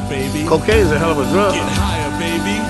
higher, baby. A hell of a drug. Get higher, baby.